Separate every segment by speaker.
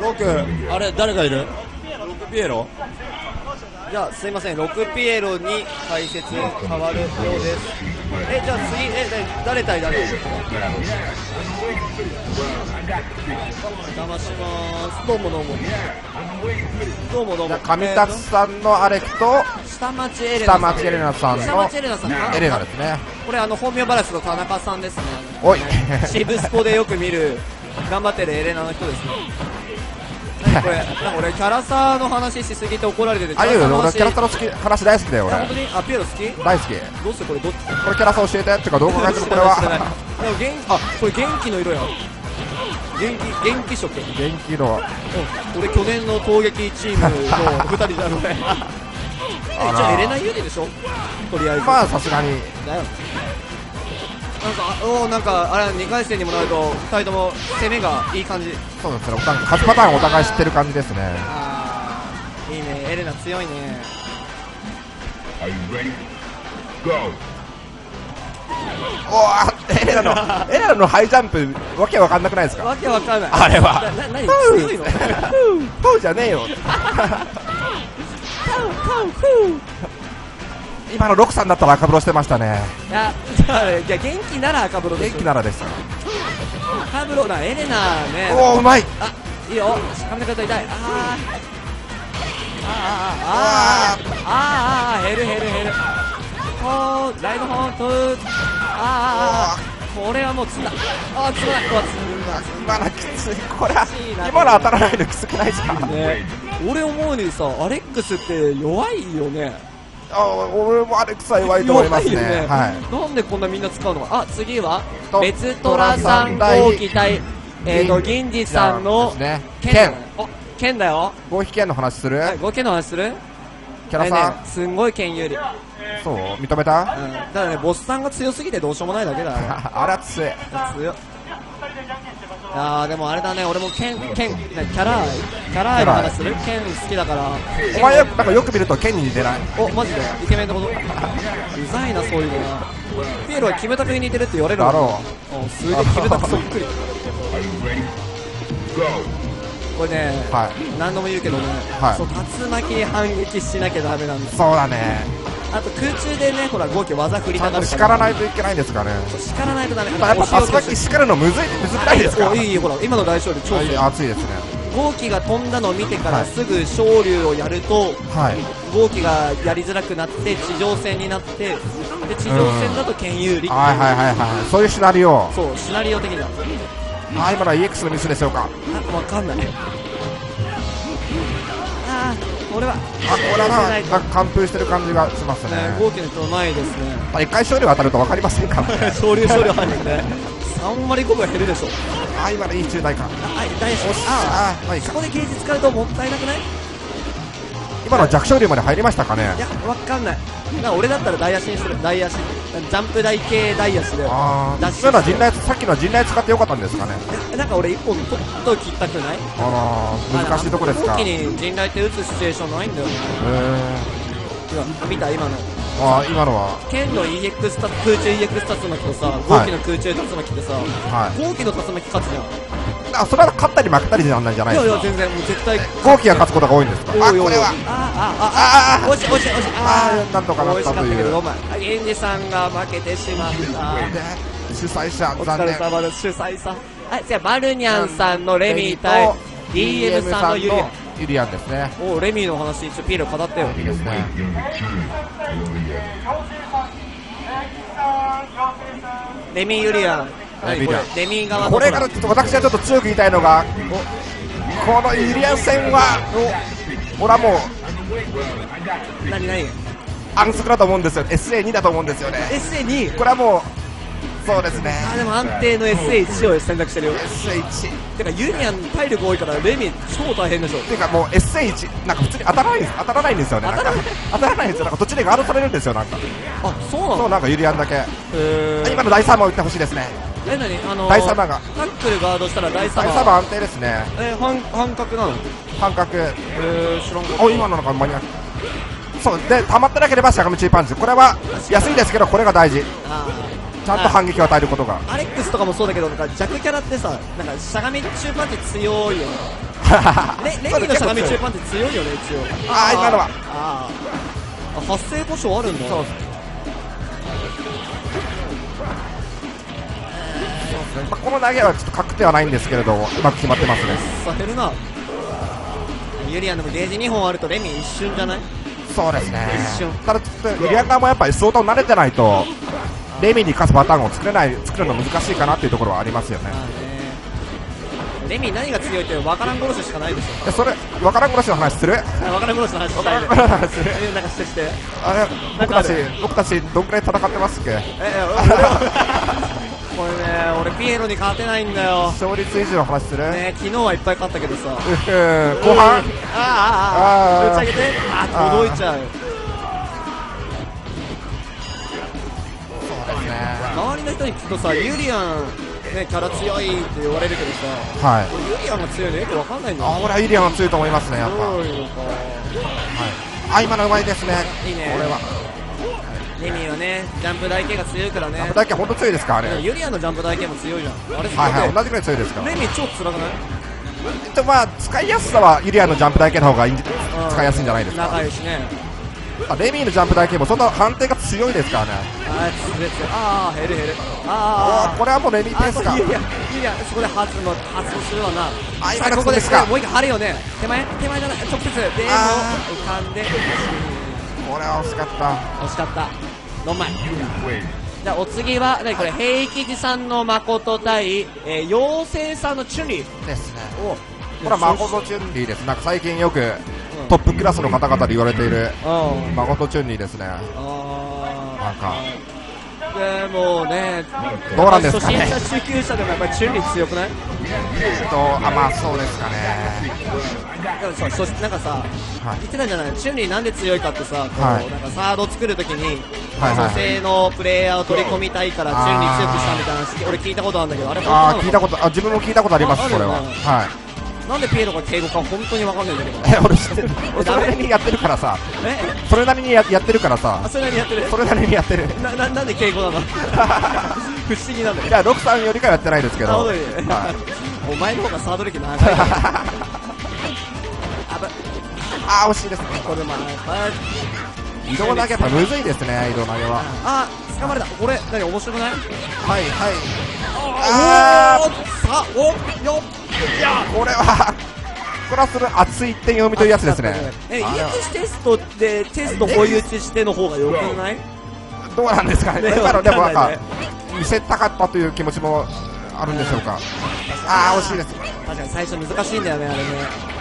Speaker 1: ロク。あれ誰がいる？ロクピエロ。じゃあすいません。ロクピエロに解説変わるようです。えじゃあ次えだ誰対誰？邪魔します。どうもどうも。どうもどうも。
Speaker 2: 上達さんのアレクと
Speaker 1: 下町エレナ
Speaker 2: 下町エレナさん
Speaker 1: 下
Speaker 2: の
Speaker 1: 町エレナさん。
Speaker 2: エレナですね。
Speaker 1: これあの本名バラスの田中さんですね。
Speaker 2: おい。
Speaker 1: 渋スポでよく見る頑張ってるエレナの人ですね。何これ？俺キャラサーの話しすぎて怒られてて
Speaker 2: あいいよ
Speaker 1: の話。
Speaker 2: 俺キャラクターの好き話大好きだよ俺。
Speaker 1: あ本当に？あピエロ好き？
Speaker 2: 大好き。
Speaker 1: どうしてこれどっち？
Speaker 2: これキャラクター教えてってかどう考えてもこれは。
Speaker 1: でも元あこれ元気の色や。元気元気色うん
Speaker 2: 元気の。
Speaker 1: 俺去年の攻撃チームの2人だろうね。えじゃあエレナ有利でしょ？とりあえず。
Speaker 2: まあさすがに。
Speaker 1: だよなんかあおーなんかあれ2回戦にもなると2人とも攻めがいい感じ。
Speaker 2: そうですねなんか勝ちパターンお互い知ってる感じですね。
Speaker 1: あーいいね。エレナ強いね。
Speaker 3: Are you ready? Go!
Speaker 2: おーエレナの エレナのハイジャンプわけわかんなくないですか？
Speaker 1: わけわかんない。
Speaker 2: あれは。
Speaker 1: なな何強いの？
Speaker 2: そうじゃねえよ今のロクさんだったら赤風呂してましたね。
Speaker 1: いや いやいや元気なら赤風呂で
Speaker 2: 元
Speaker 1: す
Speaker 2: 気ならです
Speaker 1: 赤風呂だエレナね
Speaker 2: おおうまい。
Speaker 1: あいいよ。噛み方痛い。あー。あーあーあー。あー。あー減る減る減る。ほーライドホーンとあーあーあー。これはもうつんだ。あーつんだうわつんだ
Speaker 2: 今のきつい。これは今の当たらないのきつくないですか？
Speaker 1: ね。俺思うにさアレックスって弱いよね
Speaker 2: あ俺もアレクサ弱いと思いますね。
Speaker 1: 弱よ
Speaker 2: はい。
Speaker 1: なんでこんなみんな使うのか。あ次は
Speaker 2: と
Speaker 1: 別トラさん後期対えーと銀次さんの
Speaker 2: ですね。
Speaker 1: 剣。
Speaker 2: 剣。
Speaker 1: お剣だよ。
Speaker 2: 合皮剣の話する？
Speaker 1: はい合剣の話する。
Speaker 2: キャラさん、
Speaker 1: あれねすんごい剣有利、うん、
Speaker 2: そう？認めた？
Speaker 1: ただねボスさんが強すぎてどうしようもないだけだよ
Speaker 2: あら強い。
Speaker 1: 強っ。いやーでもあれだね。俺も剣剣ねキャラキャラ愛の話する？剣好きだから。
Speaker 2: お前よくなんかよく見ると剣に似てない？
Speaker 1: おマジで？イケメンってことうざいなそういうのなピエロはキムタクに似てるって言われる
Speaker 2: だろ
Speaker 1: う。すげえキムタクそっくり!これね、
Speaker 2: はい。
Speaker 1: 何度も言うけどね、
Speaker 2: はい。
Speaker 1: そう竜巻に反撃しなきゃダメなんです
Speaker 2: そうだね
Speaker 1: あと空中でねほら合気技振り
Speaker 2: ちゃんと
Speaker 1: たがる
Speaker 2: 叱らないといけないんですかね。
Speaker 1: 叱らないとダメ
Speaker 2: やっぱ竜巻叱るのむずいむずくないですか？
Speaker 1: おいいいいほら今の大勝利超
Speaker 2: 熱いですね。
Speaker 1: 合気が飛んだのを見てから
Speaker 2: はい
Speaker 1: すぐ昇竜をやると
Speaker 2: はい。
Speaker 1: 合気がやりづらくなって地上戦になってで地上戦だと剣有利。
Speaker 2: はいはいはいはい。そういうシナリオ。
Speaker 1: そうシナリオ的な
Speaker 2: あ今のは EX のミスでしょうか。
Speaker 1: あわかんないあー俺は
Speaker 2: あこれはな完封してる感じがしますね。
Speaker 1: ね合気の人ないですね。
Speaker 2: まあ一回勝利当たると分かりませんから。ね
Speaker 1: 昇竜昇竜入るね。3割5分減るでしょ。
Speaker 2: あ今のいい中大か。
Speaker 1: あ大丈夫
Speaker 2: あまあい
Speaker 1: そこでゲージ使うともったいなくない？
Speaker 2: 今のは弱勝竜まで入りましたかね？
Speaker 1: いやわかんない。な俺だったら大足にする。大足ジャンプ台系大足で
Speaker 2: ああ今のは陣内さっきのは陣内使ってよかったんですかね？
Speaker 1: えなんか俺一本とっと切ったくない？
Speaker 2: あら難しいとこですか。
Speaker 1: 一気に陣雷って打つシチュエーションないんだよね。
Speaker 2: へ
Speaker 1: 今見た？今の。
Speaker 2: ーあ今のは。
Speaker 1: 剣の EX 空中 EX 竜巻とさ合気の空中竜巻ってさ、
Speaker 2: はい。
Speaker 1: 合気の竜巻勝つじゃん
Speaker 2: あそれは勝ったり負けたりじゃないじゃない
Speaker 1: い
Speaker 2: ですか。
Speaker 1: やいや全然もう絶対。
Speaker 2: 合気が勝つことが多いんですか？あこれは。
Speaker 1: あああああ惜しい惜しい惜しい。あ
Speaker 2: あーなんとかなったという。
Speaker 1: 源氏さんが負けてしまった。
Speaker 2: で主催者
Speaker 1: お疲れ様です主催さんはいじゃあマルニャンさんのレミー対 DM さんのユリアン。
Speaker 2: ユリアンですね。
Speaker 1: おレミーの話一応ピール語って。よ
Speaker 2: いいですね.
Speaker 1: レミーユリアン何これ
Speaker 2: これからちょっと私はちょっと強く言いたいのがこのユリアン戦は俺はもう
Speaker 1: 何何
Speaker 2: 安息だと思うんですよ SA2 だと思うんですよね。
Speaker 1: SA2
Speaker 2: これはもうそうですね。
Speaker 1: あでも安定の SA1 を選択してるよ。
Speaker 2: SA1
Speaker 1: てかユリアン体力多いからレミ超大変でしょ。
Speaker 2: っていうかもう SA1 なんか普通に当たらないんです当たらないんですよね。なんか当たらないんですよ。なんか途中でガードされるんですよなんか。
Speaker 1: あそうなの？
Speaker 2: そうなんかユリアンだけ。今の第3番打ってほしいですね
Speaker 1: え何？あのー
Speaker 2: 第3番が。
Speaker 1: タックルガードしたら第3
Speaker 2: 第3
Speaker 1: 番
Speaker 2: 番安定ですね。
Speaker 1: え半半角なの？
Speaker 2: 半角。
Speaker 1: えー、知らんか
Speaker 2: お今のなんか間に合う。そうで溜まってなければしゃがみチーパンチこれは安いですけどこれが大事。
Speaker 1: あ
Speaker 2: ちゃんと反撃を与えることが。
Speaker 1: アレックスとかもそうだけどなんか弱キャラってさなんかしゃがみ中パンチ強いよね。レレミのしゃがみ中パンチ強いよね一応。
Speaker 2: あー今のは。
Speaker 1: あー。あ発生故障あるんだ。
Speaker 2: そうまあ、この投げはちょっと確定はないんですけれどもうまく決まってますね。
Speaker 1: させるな。ユリアンでもゲージ2本あるとレミ一瞬じゃない？
Speaker 2: そうですね。
Speaker 1: 一瞬。
Speaker 2: ただちょっとユリアン側もやっぱり相当慣れてないとレミに勝つパターンを作れない作るの難しいかなっていうところはありますよね。
Speaker 1: レミ何が強いってわからん殺ししかないでしょ
Speaker 2: でそれわからん殺しの話する？
Speaker 1: あわからん殺しの話したい。ね
Speaker 2: わからん話する。
Speaker 1: えなんかしてして。
Speaker 2: あれ僕たち僕たちどんくらい戦ってますっけ？
Speaker 1: えこれね俺ピエロに勝てないんだよ。
Speaker 2: 勝率維持の話する、
Speaker 1: ね昨日はいっぱい勝ったけどさ。
Speaker 2: 後半？
Speaker 1: あーあーあ
Speaker 2: あー。
Speaker 1: ー打ち上げて。あ届いちゃう。
Speaker 2: そうですね。
Speaker 1: 周りの人に聞くとさユリアンねキャラ強いって言われるけどさ
Speaker 2: はい。
Speaker 1: 俺ユリアンが強いのよくわかんないんだ
Speaker 2: 俺はイリアンは強いと思いますねやっぱ、はい、あ今のうまいですね。
Speaker 1: いいね。
Speaker 2: これは
Speaker 1: ねジャンプ台形が強いからね。
Speaker 2: ジャンプだけ本当強いですからね
Speaker 1: でもユリアンのジャンプ台形も強いじゃん。あれ
Speaker 2: はいはい
Speaker 1: い
Speaker 2: 同じくらい強いですか？ら
Speaker 1: レミ超辛くない？
Speaker 2: でもまあ使いやすさはユリアンのジャンプ台形の方がいいん使いやすいんじゃないですか？
Speaker 1: 長いしね。
Speaker 2: あレミーのジャンプ台形もそんな判定が強いですからね？
Speaker 1: ああー減る減る。
Speaker 2: お
Speaker 1: あー。
Speaker 2: ーこれはもうレミーペースが
Speaker 1: あそうユリアンユリアンそこで発の発動するわな。さ
Speaker 2: あ今の
Speaker 1: あここで
Speaker 2: ですか？
Speaker 1: もう一回張るよね。手前？手前じゃない？直接でも
Speaker 2: あ
Speaker 1: 浮かんで。
Speaker 2: これは惜しかった。
Speaker 1: 惜しかった4枚
Speaker 3: You win.
Speaker 1: じゃあお次は何これ平吉さんの誠対、えー、妖精さんのチュンリー
Speaker 2: ですね。
Speaker 1: お
Speaker 2: これは誠チュンリーです。なんか最近よく
Speaker 1: うん。
Speaker 2: トップクラスの方々で言われている
Speaker 1: うん。
Speaker 2: 誠チュンリーですね。
Speaker 1: あ
Speaker 2: なんか。
Speaker 1: ーでもね
Speaker 2: どうなんですかね。
Speaker 1: 初心者中級者でもやっぱりチュンリー強くない？
Speaker 2: とあまあそうですかね。
Speaker 1: でもそうそなんかさ、
Speaker 2: はい。
Speaker 1: 言ってたんじゃない？チュンリーなんで強いかってさ、
Speaker 2: はい。
Speaker 1: なんかサード作るときに、
Speaker 2: はいはい。
Speaker 1: 女性のプレイヤーを取り込みたいからチュンリー強くしたみたいな話俺聞いたことあるんだけどあれ
Speaker 2: あ聞いたことあ自分も聞いたことあります
Speaker 1: あ
Speaker 2: これは。はい
Speaker 1: なんでピエロが敬語か本当にわかんないんだけど
Speaker 2: え 俺知ってる 俺それなりにやってるからさ。
Speaker 1: え？
Speaker 2: それなりにややってるから
Speaker 1: あ
Speaker 2: さ
Speaker 1: それなりにやってる。
Speaker 2: それなりにやってる。
Speaker 1: なななんで敬語なの？不思議なんだけど
Speaker 2: いやロクさんよりかはやってないですけど。はい。
Speaker 1: お前の方がサード歴長い。あぶ
Speaker 2: あー惜しいですね。
Speaker 1: これまああ。
Speaker 2: 移動投げやっぱむずいですね移動投げは。
Speaker 1: あ掴まれた。これ何面白くない？
Speaker 2: はいはい
Speaker 1: あ
Speaker 2: あ
Speaker 1: ーさおよ
Speaker 2: これはこれはする熱い1点読みというやつですね。
Speaker 1: え
Speaker 2: あれは
Speaker 1: EX テストでテスト追い打ちしての方がよくない？
Speaker 2: どうなんですかね。
Speaker 1: ね
Speaker 2: 今のでもなんか見せたかったという気持ちもあるんでしょうか。ああ惜しいです。
Speaker 1: 確かに最初難しいんだよねあれね。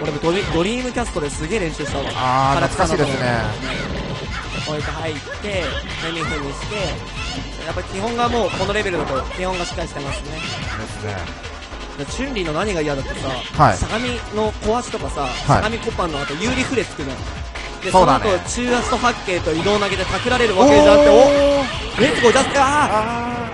Speaker 1: 俺もドリドリームキャストですげえ練習したわ。
Speaker 2: ああ懐かしいですね。
Speaker 1: 置いて。入ってメニューにしてやっぱり基本がもうこのレベルだと基本がしっかりしてますね。
Speaker 2: ですね。
Speaker 1: でチュンリーの何が嫌だってさ、
Speaker 2: はい。
Speaker 1: しゃがみの壊しとかさ、しゃがみコパンの後有利フレつくの。よで
Speaker 2: そうだね。
Speaker 1: の後中足と八景と移動投げでたくられるわけじゃんっておレッツゴージャストあ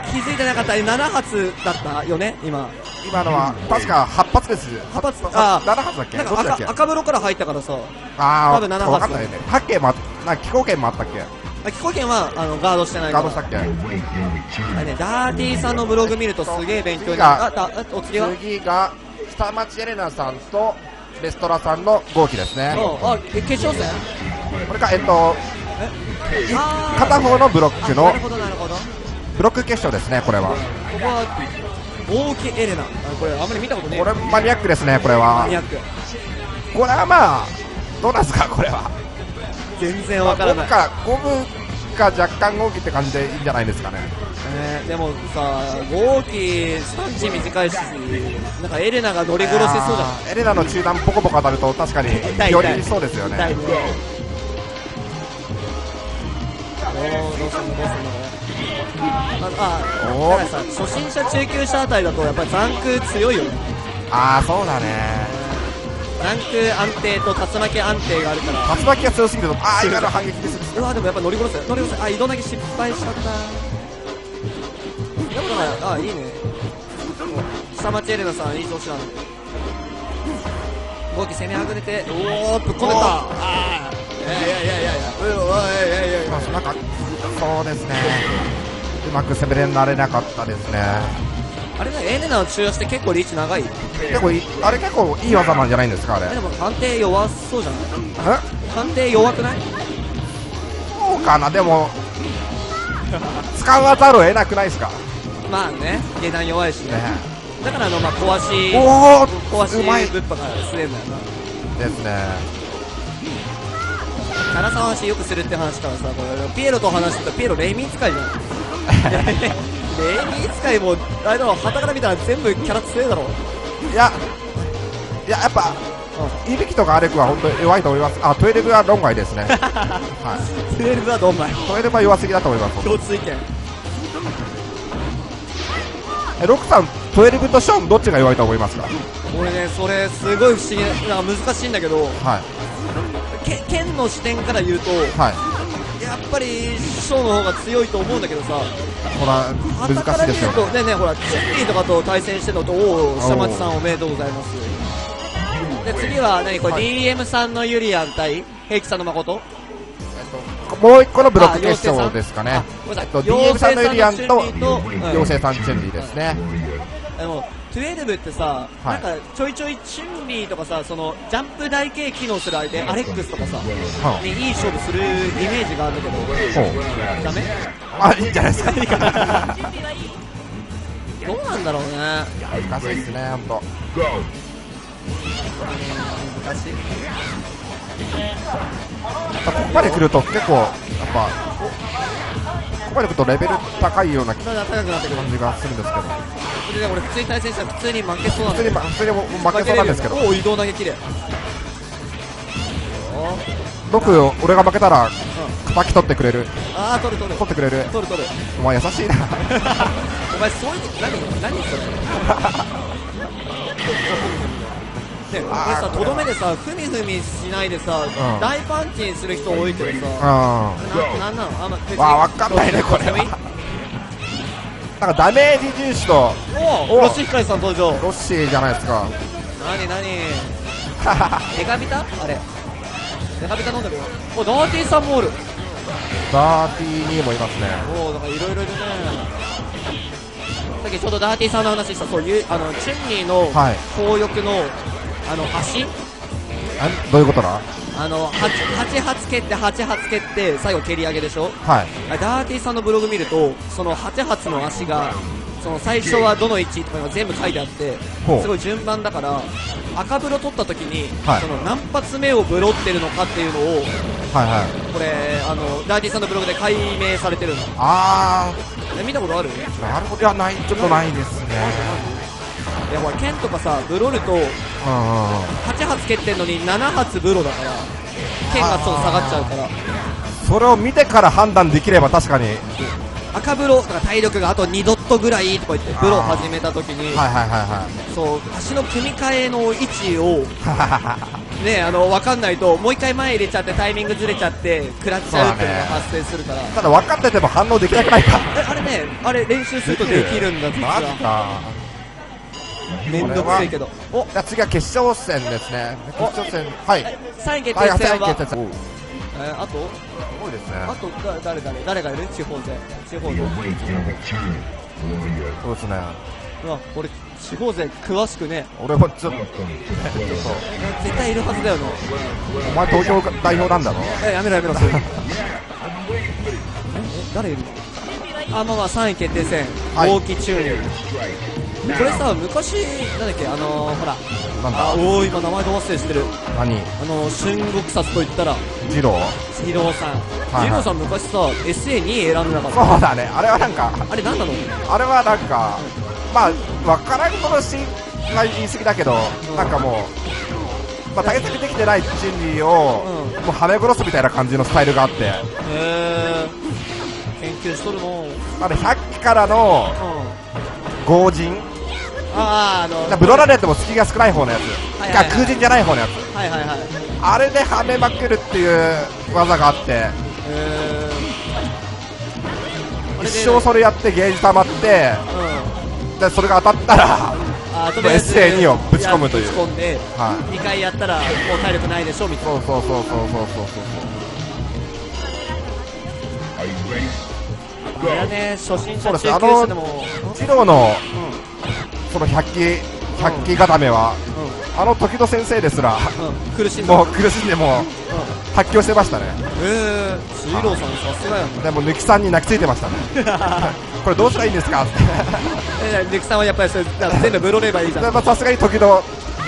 Speaker 2: あ
Speaker 1: ー。気づいてなかった。7発だったよね今。
Speaker 2: ー今のは確か8発です。
Speaker 1: 8発
Speaker 2: あ
Speaker 1: あ
Speaker 2: 7発だっけ？
Speaker 1: なん
Speaker 2: どっちだっけ？
Speaker 1: か赤赤風呂から入ったからさ。
Speaker 2: あ
Speaker 1: 多分7発。
Speaker 2: 分かんないね。8件もあなんか気候圏もあったっけ？
Speaker 1: あ気候圏はあのガードしてない
Speaker 2: ガードしたっけ？
Speaker 1: あれね、ダーティーさんのブログ見るとすげえ勉強に
Speaker 2: 次が
Speaker 1: あお次は？
Speaker 2: 次が下町エレナさんとレストラさんの号機ですね。
Speaker 1: うんあえ決勝戦？
Speaker 2: これがえっと
Speaker 1: あー
Speaker 2: 片方のブロックの
Speaker 1: あなるほどなるほど。こ
Speaker 2: ブロック決勝ですねこれは。
Speaker 1: こは大木エレナ。あこれあんまり見たことねえ。
Speaker 2: これマニアックですねこれは。
Speaker 1: マニアック。
Speaker 2: これはまあどうなんですかこれは
Speaker 1: 全然わからない、
Speaker 2: か五分か若干号機って感じでいいんじゃないですかね。
Speaker 1: えーでもさ豪輝スタンチ短いしなんかエレナが乗り殺せそうじゃん
Speaker 2: あーエレナの中段ポコポコ当たると確かに
Speaker 1: 痛い痛い。
Speaker 2: よりそうですよね。
Speaker 1: 痛いねおーどうすんのどうすんのああ
Speaker 2: おー。
Speaker 1: だからさ初心者中級者あたりだとやっぱり残空強いよね。
Speaker 2: ああそうだね
Speaker 1: ランク安定と竜巻安定があるから。
Speaker 2: 竜巻が強すぎるとああ今の反撃です。
Speaker 1: うわでもやっぱ乗り殺せ乗り殺せ。あ移動投げ失敗しちゃったでもなんかあいいね。下町エレナさんいい調子なのゴキ攻めあぐれて。おおぶっ込んでた。ああいやいやいやいや。いやいやいや
Speaker 2: なんかそうですね。うまく攻められなかったですね
Speaker 1: あれねエネナの中足って結構リーチ長い。
Speaker 2: 結構いいあれ結構いい技なんじゃないんですかあれ。
Speaker 1: えでも判定弱そうじゃない？
Speaker 2: え？
Speaker 1: 判定弱くない？
Speaker 2: そうかなでも使わざるを得なくないですか？
Speaker 1: まあね下段弱いしね。
Speaker 2: ね。
Speaker 1: だからあのまあ壊し
Speaker 2: おお
Speaker 1: 壊し
Speaker 2: うまい。
Speaker 1: ぶっぱがすれんだよな
Speaker 2: ですね。
Speaker 1: 奈良さんの話よくするって話からさこれピエロと話してたらピエロレイミー使いじゃん レイミー使いもあれだろ旗から見たら全部キャラ強いだろ
Speaker 2: いやいややっぱいびきとかアレクは本当に弱いと思います。あトイレブは論外ですね。はい。
Speaker 1: 12はどんまい
Speaker 2: トイレブは弱すぎだと思います。
Speaker 1: 共通意見
Speaker 2: えロックさんトイレブとショーンどっちが弱いと思いますか？
Speaker 1: 俺ねそれすごい不思議な難しいんだけど
Speaker 2: はい。
Speaker 1: け剣の視点から言うと
Speaker 2: はい。
Speaker 1: やっぱりショーの方が強いと思うんだけどさ
Speaker 2: ほら難
Speaker 1: 旗から見る
Speaker 2: しいですよ
Speaker 1: とねえねえほらチェッキーとかと対戦してるのとおお下町さんおめでとうございます。で次は何これ、
Speaker 2: はい。
Speaker 1: DDM さんのユリアン対平気さんの誠？
Speaker 2: もう一個のブロック決勝ですかね。えっと DM さんのユリアンと
Speaker 1: 妖精さんチ
Speaker 2: ェンリーですね
Speaker 1: でも12ってさ、
Speaker 2: はい。
Speaker 1: なんかちょいちょいチュンリーとかさそのジャンプ台形機能する相手アレックスとかさ
Speaker 2: は
Speaker 1: にいい勝負するイメージがあるんだけど
Speaker 2: ほう。
Speaker 1: ダメ？
Speaker 2: あいいんじゃないですか？
Speaker 1: どうなんだろうね。
Speaker 2: 難しいですね本当.
Speaker 1: 難しい。
Speaker 2: ここまで来ると結構やっぱここまで来るとレベル高いような感じがするんですけど。
Speaker 1: それで俺普通に対戦したら普通に負けそうなんだ
Speaker 2: 普通にま普通にも負けそうなんですけど。
Speaker 1: おお移動投げきれ。い
Speaker 2: 僕俺が負けたら叩き取ってくれる。
Speaker 1: ああ取る取る。
Speaker 2: 取ってくれる。
Speaker 1: 取る取る。
Speaker 2: お前優しいな。
Speaker 1: お前そういう何何それね、これ。さ、とどめでさ、ふみふみしないでさ、
Speaker 2: ん。
Speaker 1: 大パンチにする人多いけど
Speaker 2: うん。
Speaker 1: ななんなの？あ、
Speaker 2: わかんないねこれなんかダメージ重視と。
Speaker 1: おお、ロシヒカリさん登場。
Speaker 2: ロッシーじゃないですか。
Speaker 1: なになにデカビタ？あれ。デカビタ飲んでるよ。お、ダーティーさんもおる。
Speaker 2: ダーティーにもいますね。
Speaker 1: おお、なんかいろいろいるね。さっきちょうどダーティーさんの話した、そういう、あの、チュンリーの
Speaker 2: はい。
Speaker 1: 強欲の、あの、足？
Speaker 2: あどういうことだ
Speaker 1: あの、8, 8発蹴って、8発蹴って、最後蹴り上げでしょ？
Speaker 2: はい。
Speaker 1: あダーティーさんのブログ見ると、その8発の足が、その最初はどの位置とかが全部書いてあって、すごい順番だから、赤ブロ取った時に、
Speaker 2: はい。
Speaker 1: その何発目をブロってるのかっていうのを、
Speaker 2: はいはい。
Speaker 1: これ、あの、ダーティーさんのブログで解明されてるの。
Speaker 2: あ
Speaker 1: え見たことある？
Speaker 2: ーなるほど。いやないちょっとないですね。
Speaker 1: いや、ほら、剣とかさ、ブロると、8発蹴ってんのに7発ブロだから、剣がちょっと下がっちゃうから。
Speaker 2: それを見てから判断できれば確かに。
Speaker 1: 赤ブロだから体力があと2ドットぐらいとか言ってブロ始めた時に、
Speaker 2: はいはいはいは
Speaker 1: そう足の組み替えの位置を
Speaker 2: い
Speaker 1: ねあの分かんないともう一回前入れちゃってタイミングずれちゃって食らっちゃうっていうのが発生するから、
Speaker 2: ただ分かってても反応できなくないか。
Speaker 1: えあれねあれ練習するとできるんだ実
Speaker 2: マジ
Speaker 1: は
Speaker 2: か
Speaker 1: めん。どくせえけど。お。
Speaker 2: じゃあ次は決勝戦ですね。決勝戦はい。
Speaker 1: え3位決
Speaker 2: はいは。い
Speaker 1: 定戦は、
Speaker 2: 決定戦。
Speaker 1: えあと
Speaker 2: すごいですね。
Speaker 1: あとだ誰誰誰がいる？地方勢地方勢.
Speaker 2: そうですね。
Speaker 1: うわ俺地方勢詳しくね
Speaker 2: 俺もちょっと.
Speaker 1: 絶対いるはずだよね
Speaker 2: お前東京代表なんだろ？
Speaker 1: えやめろやめろ。誰いる？あまあまあ3位決定戦。
Speaker 2: はい。
Speaker 1: 大木チューニングこれさ昔なんだっけあのー、ほら
Speaker 2: なんだ？
Speaker 1: あおー今名前ど忘れしてる。
Speaker 2: 何？
Speaker 1: あのー、春国殺と言ったら。
Speaker 2: 二郎？
Speaker 1: 二郎さん。
Speaker 2: はい
Speaker 1: 二郎さん昔さ SA2 位選んでなか。っ た
Speaker 2: そうだね。あれはなんか
Speaker 1: あれ何なの？
Speaker 2: あれはなんかまあ分からんことしが言い過ぎだけど
Speaker 1: うん。
Speaker 2: なんかもうまあ対策できてないチンリーを
Speaker 1: うん。
Speaker 2: もうはめ殺すみたいな感じのスタイルがあって。
Speaker 1: へえ研究しとるの。うん
Speaker 2: あれ100機からの強人
Speaker 1: あああの
Speaker 2: ブロラレットも隙が少ない方のやつ。
Speaker 1: はいはいはい。
Speaker 2: が空人じゃない方のやつ。
Speaker 1: はいはいはい。
Speaker 2: あれではめまくるっていう技があって。
Speaker 1: へえ
Speaker 2: 一生それやってゲージ溜まって
Speaker 1: うん。
Speaker 2: でそれが当たったら
Speaker 1: あとりあえず
Speaker 2: SA2 をぶち込むという。
Speaker 1: やぶち込んで
Speaker 2: はい。
Speaker 1: 2回やったらもう体力ないでしょみたい
Speaker 2: そうそうそうそうそう。そう
Speaker 3: you ready?
Speaker 1: あれはね初心者中級者でも。
Speaker 2: 二郎のその百鬼百鬼固めは、あの時戸先生ですら
Speaker 1: 苦しんだ
Speaker 2: もう苦しんでもう発狂してましたね。
Speaker 1: ええ水郎さんさすがやん
Speaker 2: でも抜きさんに泣きついてましたね。これどうしたらいいんですか？っ て
Speaker 1: えネクさんはやっぱりそ全部ブロればいいじゃん
Speaker 2: さすがに時戸や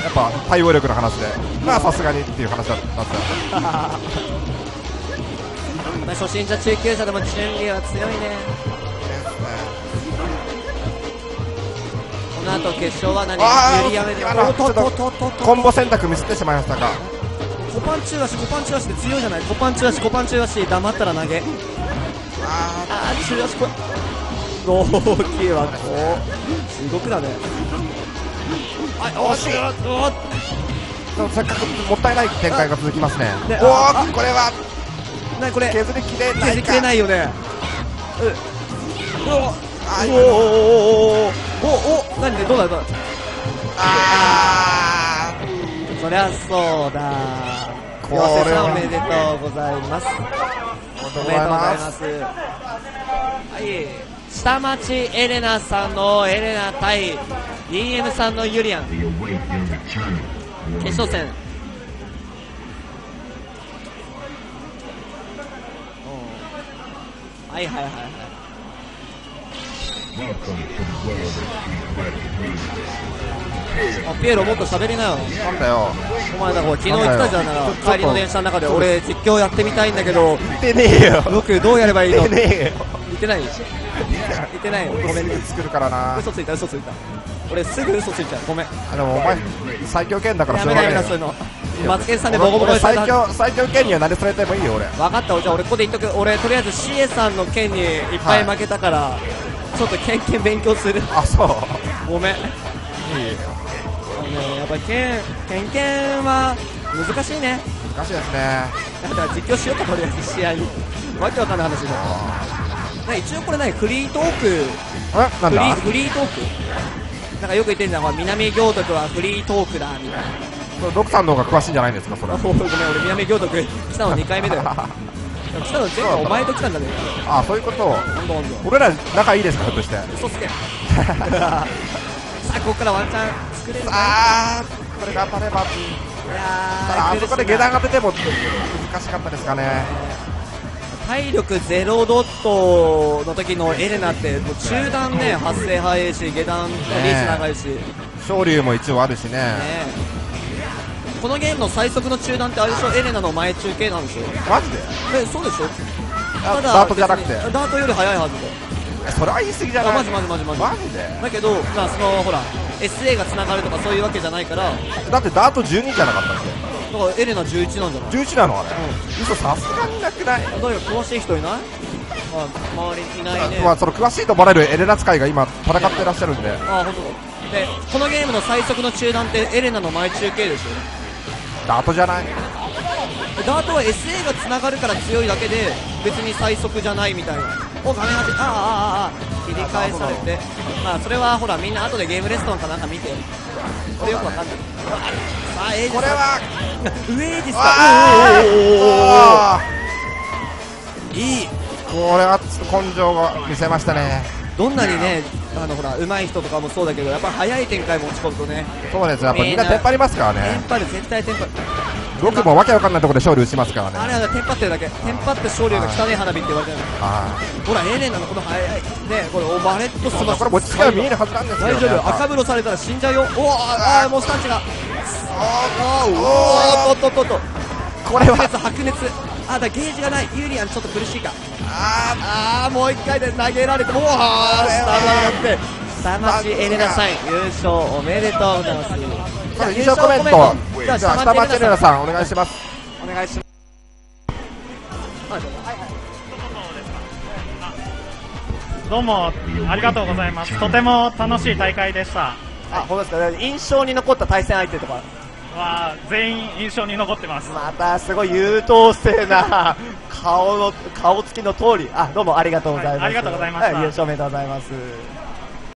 Speaker 2: っぱ対応力の話で。まあさすがにっていう話だった。
Speaker 1: まあ初心者中級者でも準備は強いねこの後決勝は何？
Speaker 2: あーコンボ選択ミスってしまいましたか。
Speaker 1: コパン中足コパン中足で強いじゃない？コパン中足コパン中足黙ったら投げ。
Speaker 2: あ
Speaker 1: あー中足これ大きいわこう。すごくだね。はい
Speaker 2: 惜しい。
Speaker 1: おっおっ
Speaker 2: ーせっかくもったいない展開が続きますね。
Speaker 1: ね
Speaker 2: お
Speaker 1: あ
Speaker 2: おこれは。
Speaker 1: なにこれ？
Speaker 2: 削りきれない
Speaker 1: 削りきれないよね。う。おおお
Speaker 2: あ
Speaker 1: おおおおおお何でどうだどうだ？
Speaker 2: あ
Speaker 1: そりゃそうだ。
Speaker 2: これは
Speaker 1: おめでとうございます。
Speaker 2: ー
Speaker 1: おめでとうございます。はい下町エレナさんのエレナ対 DM さんのユリアン.決勝戦。うんはいはいはいはいあピエロもっと喋りなよ。
Speaker 2: なんだよ。
Speaker 1: お前だから昨日言ってたじゃん。なら帰りの電車の中で俺実況やってみたいんだけど
Speaker 2: 言ってねえよ。
Speaker 1: 僕どうやればいいの？
Speaker 2: 言ってねえよ。
Speaker 1: 言ってない？言ってないよ。ごめん。ね。
Speaker 2: 作るからな。
Speaker 1: 嘘ついた嘘ついた。俺すぐ嘘ついちゃう。ごめん。
Speaker 2: あでもお前最強剣だからしょうがない
Speaker 1: やめなそういうの。マツケンさんでボコボコ
Speaker 2: 最強最強剣にはなりそれてもいいよ俺。
Speaker 1: 分かった。じゃあ俺ここで言っとく。俺とりあえずシエさんの剣にいっぱい。負けたから、ちょっと剣剣勉強する。
Speaker 2: あそう。
Speaker 1: ごめん。あ
Speaker 2: い。い
Speaker 1: のねやっぱり剣剣剣は難しいね。
Speaker 2: 難しいですね。
Speaker 1: だから実況しようかとりあえず試合に。わけわかんない話だね一応これ何フリートーク？
Speaker 2: え？なん
Speaker 1: フリー
Speaker 2: だ
Speaker 1: フリートーク？なんかよく言ってるじゃん。ほら南行徳はフリートークだみたいな。
Speaker 2: ドクさんの方が詳しいんじゃないんですかそれ。
Speaker 1: あ ごめん俺南行徳来たの2回目だよ 来たの前回お前と来たんだね。
Speaker 2: あそういうこと？
Speaker 1: ほんとほんと
Speaker 2: 俺ら仲いいですかひょっとして？
Speaker 1: 嘘つけ。さあここからワンチャン作れるか？
Speaker 2: あーこれが当たれば。
Speaker 1: いやー
Speaker 2: あそこで下段が出ても難しかったですかね。
Speaker 1: 体力ゼロドットの時のエレナってもう中段ね発生早いし下段リーチ長いし、ね
Speaker 2: 昇竜も一応あるしね
Speaker 1: このゲームの最速の中段ってあれでしょ？エレナの前中継なんでしょ？
Speaker 2: マジで？
Speaker 1: えそうでしょ？
Speaker 2: あ
Speaker 1: ただ
Speaker 2: ダートじゃなくて
Speaker 1: ダートより速いはずだよ
Speaker 2: えそれは言い過ぎじゃない？
Speaker 1: あマジマジマジマジ。
Speaker 2: マジで？
Speaker 1: だけどまあそのほら SA がつながるとかそういうわけじゃないから。だか
Speaker 2: だってダート12じゃなかったっ
Speaker 1: らエレナ11なんじゃない？
Speaker 2: け11なのあれ？嘘さすがになくない？
Speaker 1: 誰か詳しい人いない？まあ周りにいないね。
Speaker 2: まあその詳しいと思われるエレナ使いが今戦ってらっしゃるんで。
Speaker 1: あ本当だ。でこのゲームの最速の中段ってエレナの前中継でしょ？
Speaker 2: ダートじゃない？
Speaker 1: ダートは SA がつながるから強いだけで別に最速じゃないみたいな。お画面端ああああ切り返されて。まあそれはほらみんな後でゲームレストンかなんか見て。俺よくわかんない。さあエイジさん。
Speaker 2: これは
Speaker 1: ウエイジス
Speaker 2: あ
Speaker 1: か
Speaker 2: ー。
Speaker 1: いい。
Speaker 2: これは根性が見せましたね
Speaker 1: どんなにねあのほら上手い人とかもそうだけどやっぱ速い展開持ち込むとね
Speaker 2: そうですやっぱみんなテンパりますから
Speaker 1: テン
Speaker 2: ね
Speaker 1: パる絶対テンパる。
Speaker 2: 僕もわけわかんないところで勝利打ちますからね。
Speaker 1: あれはテンパってるだけ。テンパって勝利が汚い花火って言われてる。
Speaker 2: あ
Speaker 1: ほらエレナのこの速いねこれおバレットスマ
Speaker 2: これ持ちつきは見えるはずなんです
Speaker 1: 大丈夫赤風呂されたら死んじゃうよ。おおああもうスタンチが。
Speaker 2: あー
Speaker 1: おおっとっとっとっと
Speaker 2: これは。
Speaker 1: 白熱白熱あだゲージがない。ユリアンちょっと苦しいか。
Speaker 2: あ
Speaker 1: ああもう一回で投げられておおスターがって下町エレナさん優勝おめでとうございます。
Speaker 2: ー優勝コメントじゃあ下町エレナさんお願い。します
Speaker 1: お願いします。
Speaker 4: どうもありがとうございます。とても楽しい大会でした。
Speaker 1: あ本当ですか？印象に残った対戦相手とか
Speaker 4: は全員印象に残ってます。
Speaker 1: またすごい優等生な顔の顔つきの通り。あどうもありがとうございます、
Speaker 4: はいありがとうございました。
Speaker 1: は優勝おめでとうございます